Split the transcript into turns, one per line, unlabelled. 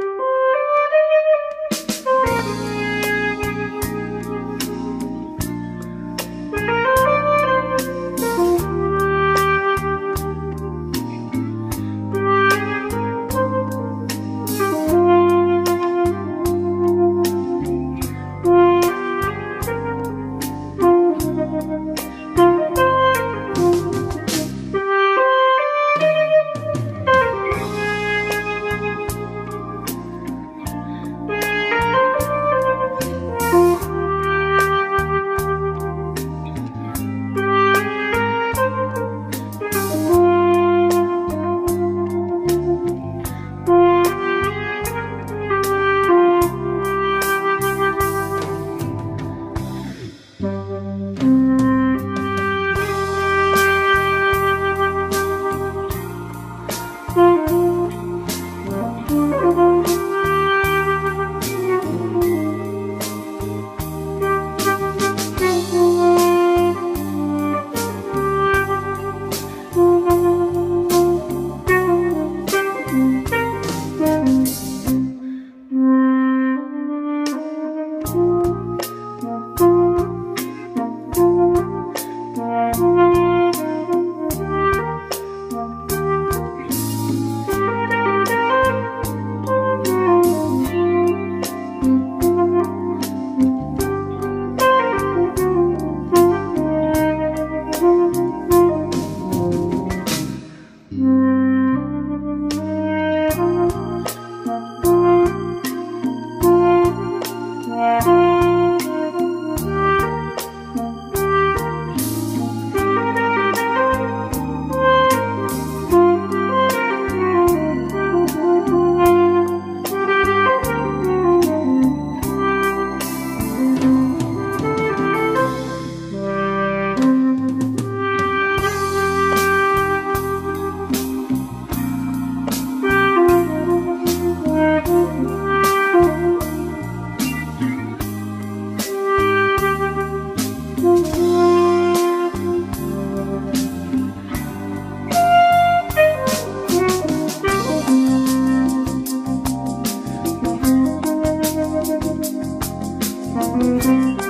you Música